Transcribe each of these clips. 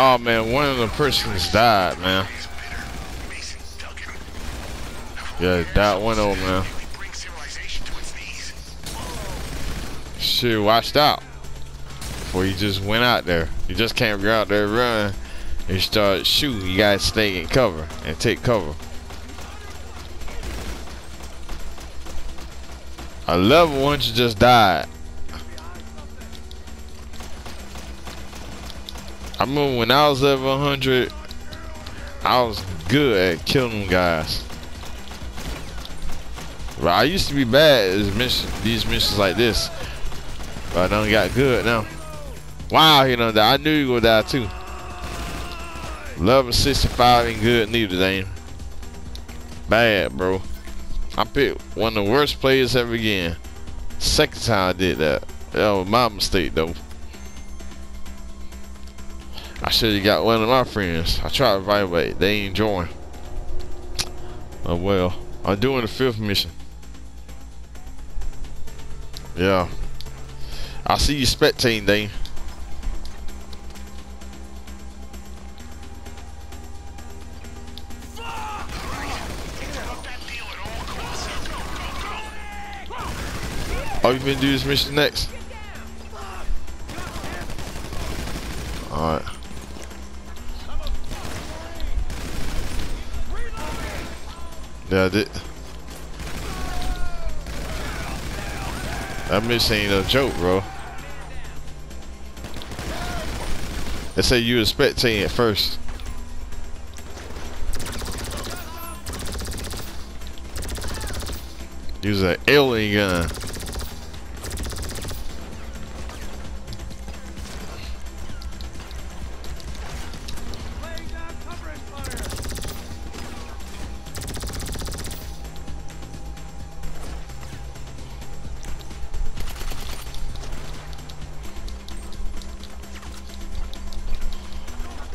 Oh man, one of the persons died, man. Yeah, that one old man. Shit, watched out. Before you just went out there. You just can't go out there and run and start shooting. You gotta stay in cover and take cover. A level one you just died. I remember when I was level 100, I was good at killing guys. But I used to be bad at mission, these missions like this. But I done got good now. Wow, you know that I knew you would die too. Level 65 ain't good neither, ain't bad, bro. I picked one of the worst players ever again. Second time I did that. That was my mistake though. I should have got one of my friends. I tried to invite, they ain't join. Oh well. I'm doing the fifth mission. Yeah. I see you spectating, Dane. Oh, you gonna do this mission next? Alright. Yeah, did. That mission ain't a joke, bro. They say you was spectating at first. Use an alien gun.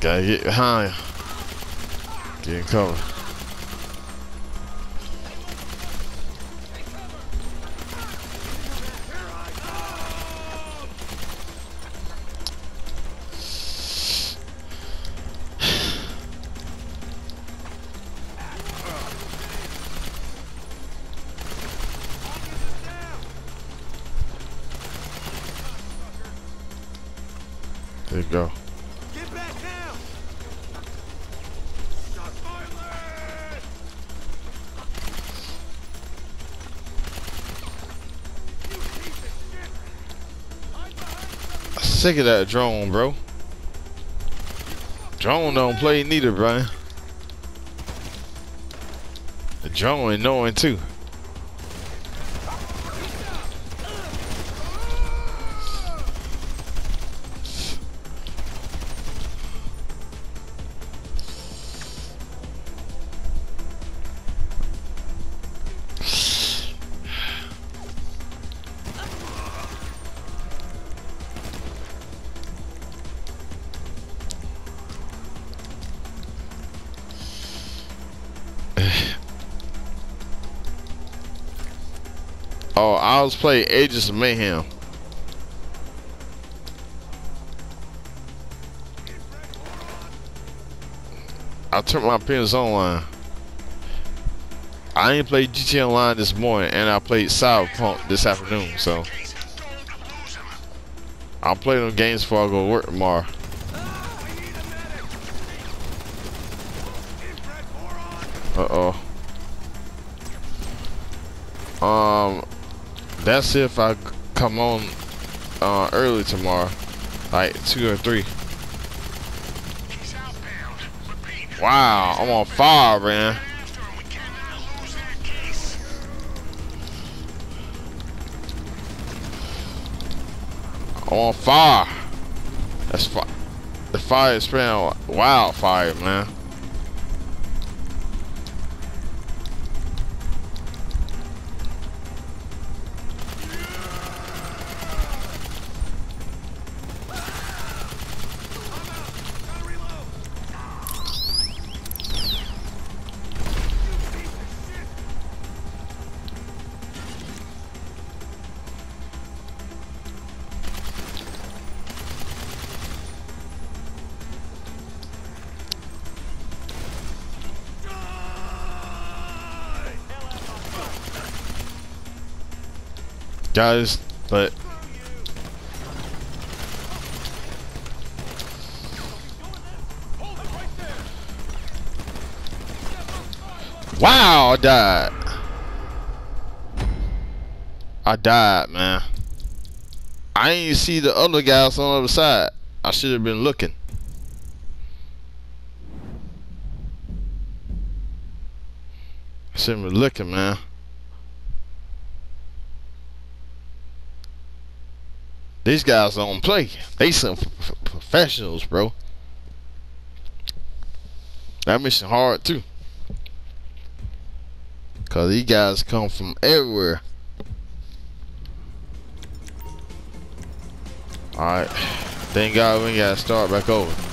Gotta get behind. Get in cover. There you go. Sick of that drone, bro. Drone don't play neither, bro. The drone annoying too. Oh, I was playing Agents of Mayhem. I turned my pins online. I ain't played GTA Online this morning, and I played Cyberpunk this afternoon, so I'll play them games before I go to work tomorrow. Uh oh. Um, that's if I come on uh, early tomorrow, like two or three. Wow, I'm on fire, man. I'm on fire. That's fire. The fire is spreading wildfire, man. Does, but Wow, I died. I died, man. I ain't see the other guys on the other side. I should have been looking. I should have been looking, man. These guys don't play. They some professionals, bro. That mission hard too. Cause these guys come from everywhere. Alright. Thank God we gotta start back over.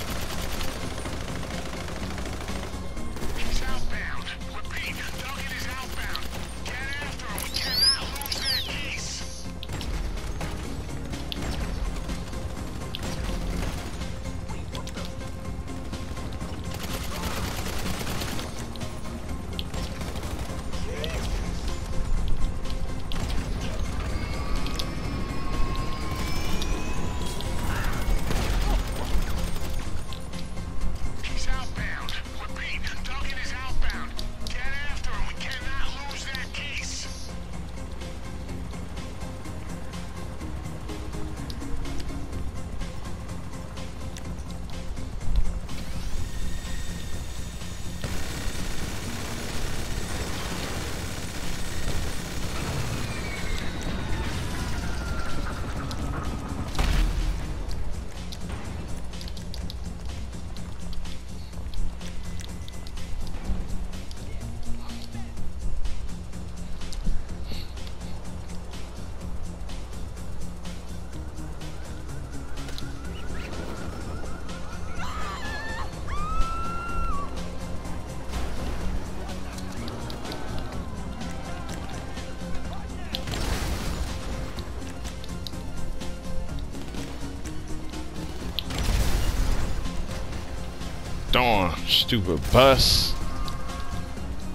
Stupid bus.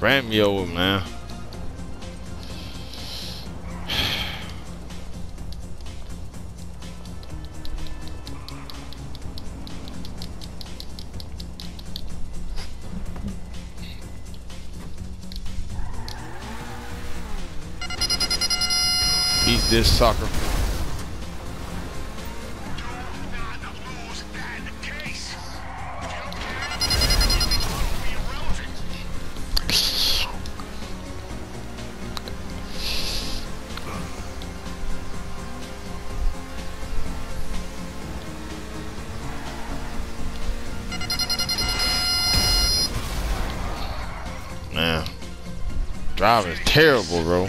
Ram me over, man. Eat this sucker. Driving is terrible, bro.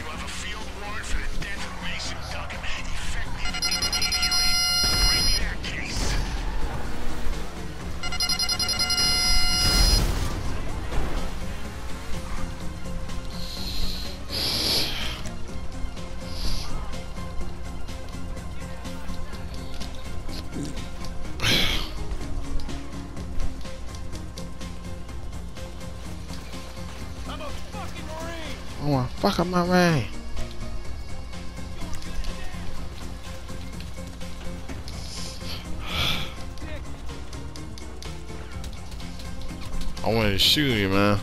Oh, fuck up my ring. I wanted to shoot you, man.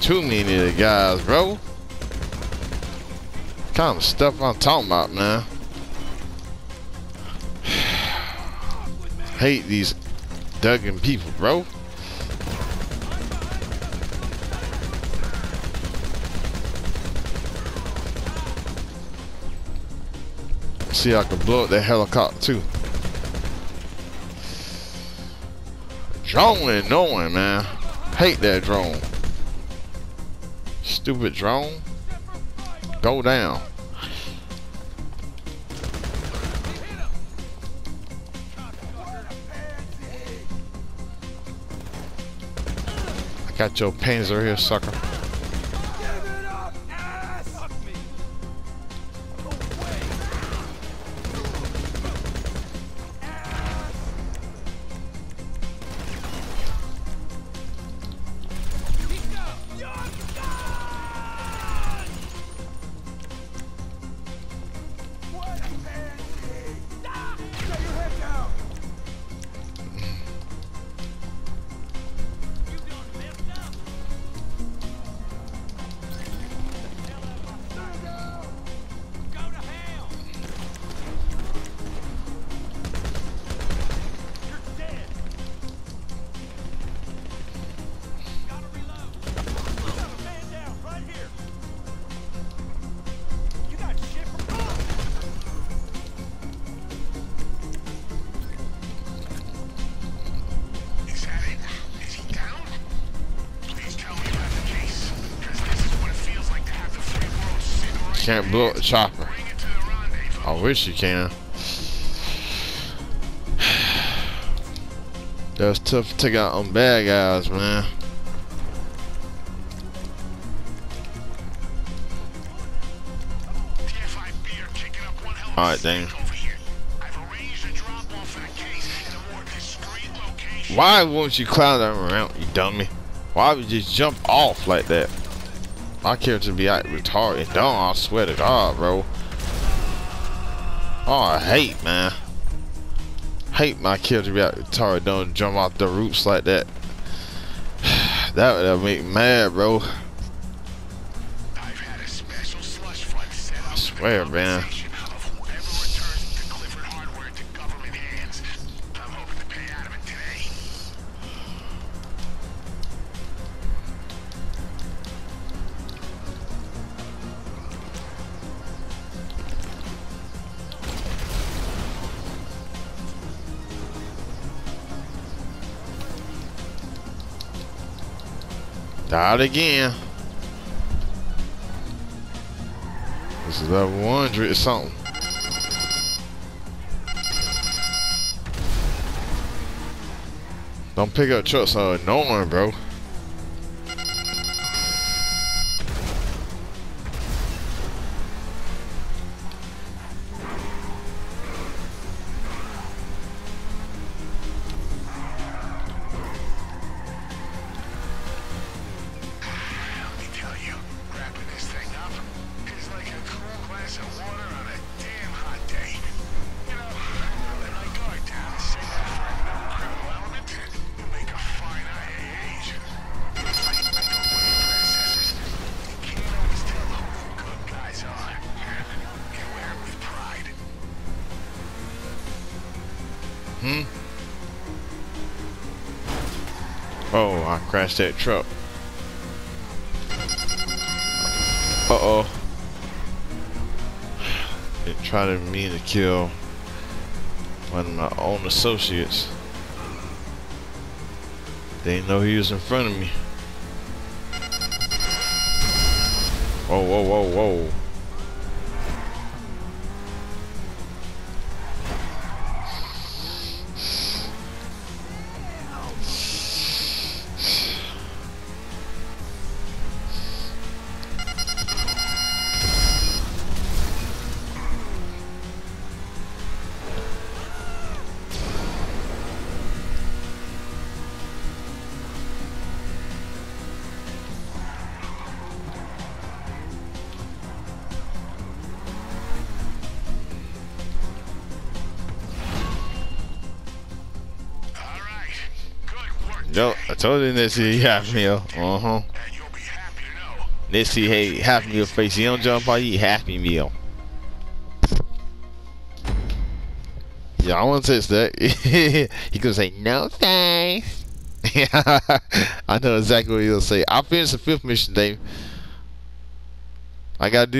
Too many of the guys, bro. Kind of stuff I'm talking about, man. Hate these Duggan people, bro. See, I can blow up that helicopter too. Drone annoying, man. Hate that drone. Stupid drone. Go down. Got your panzer here, sucker. Can't blow up the chopper. I wish you can. That's tough to take out on bad guys, man. Alright, dang. Why won't you climb that around, you dummy? Why would you jump off like that? My character be out retarded. Don't, I swear to God, bro. Oh, I hate, man. Hate my character be out retarded. Don't jump off the roofs like that. that would make me mad, bro. I swear, man. Died again. This is level 100 or something. Don't pick up trucks uh, so annoying, bro. Hmm? Oh, I crashed that truck. Uh-oh. It tried to mean to kill one of my own associates. They didn't know he was in front of me. Whoa, whoa, whoa, whoa. Yo, I told you Nissy half meal. Uh huh. Nissy, hey, half meal face. You don't jump on you happy meal. Yeah, I want to taste that. he gonna say no thanks. I know exactly what he'll say. I finished the fifth mission, Dave. I gotta do.